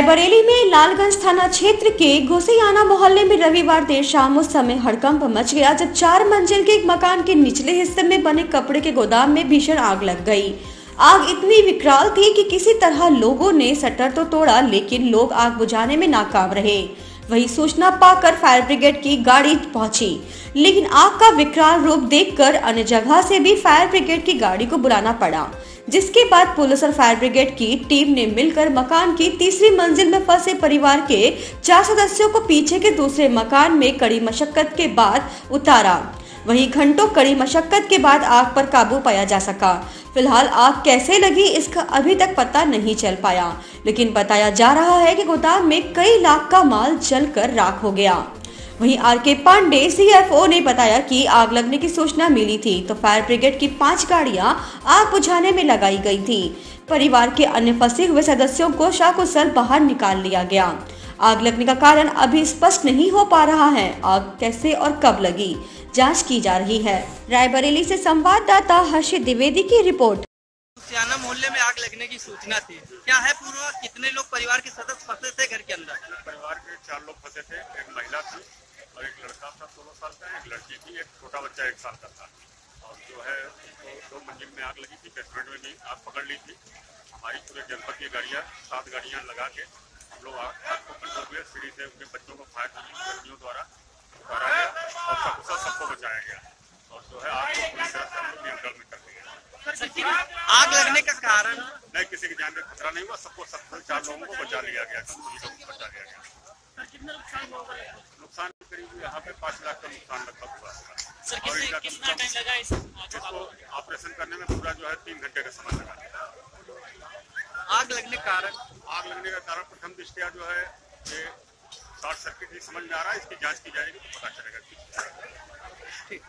रायबरेली में लालगंज थाना क्षेत्र के घोसियाना मोहल्ले में रविवार देर शाम उस समय हड़कंप मच गया, जब चार मंजिल के एक मकान के निचले हिस्से में बने कपड़े के गोदाम में भीषण आग लग गई। आग इतनी विकराल थी कि किसी तरह लोगों ने शटर तो तोड़ा, लेकिन लोग आग बुझाने में नाकाम रहे। वही सूचना पाकर फायर ब्रिगेड की गाड़ी पहुँची। लेकिन आग का विकराल रूप देखकर अन्य जगह से भी फायर ब्रिगेड की गाड़ी को बुलाना पड़ा। जिसके बाद पुलिस और फायर ब्रिगेड की टीम ने मिलकर मकान की तीसरी मंजिल में फंसे परिवार के चार सदस्यों को पीछे के दूसरे मकान में कड़ी मशक्कत के बाद उतारा। वहीं घंटों कड़ी मशक्कत के बाद आग पर काबू पाया जा सका। फ़िलहाल आग कैसे लगी, इसका अभी तक पता नहीं चल पाया। लेकिन बताया जा रहा है कि गोदाम में कई लाख का माल जलकर राख हो गया। वहीं आर के पांडे सीएफओ ने बताया कि आग लगने की सूचना मिली थी तो फायर ब्रिगेड की पाँच गाड़ियाँ आग बुझाने में लगाई गई थी। परिवार के अन्य फंसे हुए सदस्यों को शाकुशल बाहर निकाल लिया गया। आग लगने का कारण अभी स्पष्ट नहीं हो पा रहा है आग कैसे और कब लगी जाँच की जा रही है। रायबरेली से संवाददाता हर्षित द्विवेदी की रिपोर्ट। सियाना मोहल्ले में आग लगने की सूचना थी। क्या है पूर्व कितने लोग परिवार के सदस्य फंसे थे घर के अंदर? परिवार के चार लोग फंसे थे एक महिला थी और एक लड़का था सोलह साल का एक लड़की थी एक छोटा बच्चा एक साल का था। और जो है तो दो मंजिल में आग लगी थी बेसमेंट में भी आग पकड़ ली थी। हमारी पूरे जनपद की गाड़ियाँ सात गाड़ियाँ लगा के हम लोग आग आग को कंट्रोल किया सीढ़ी से उनके बच्चों को फायर कर्मियों द्वारा उतारा गया और सबको सबको बचाया गया। और जो है आग को पूरी तरह से हम लोग नियंत्रण में कर लिया आग लगने का कारण? नहीं किसी की जान में खतरा नहीं हुआ सबको सब चार लोगों को बचा लिया गया सभी लोगों को बचा लिया गया। नुकसान करीब यहाँ पे पाँच लाख का नुकसान लगभग हुआ सर और कितना टाइम लगा इस इसको ऑपरेशन करने में पूरा जो है तीन घंटे का समय लगा आग लगने का कारण? आग लगने का कारण प्रथम दृष्टिया जो है ये शॉर्ट सर्किट ही समझ में आ रहा है इसकी जाँच की जाएगी तो पता चलेगा। ठीक।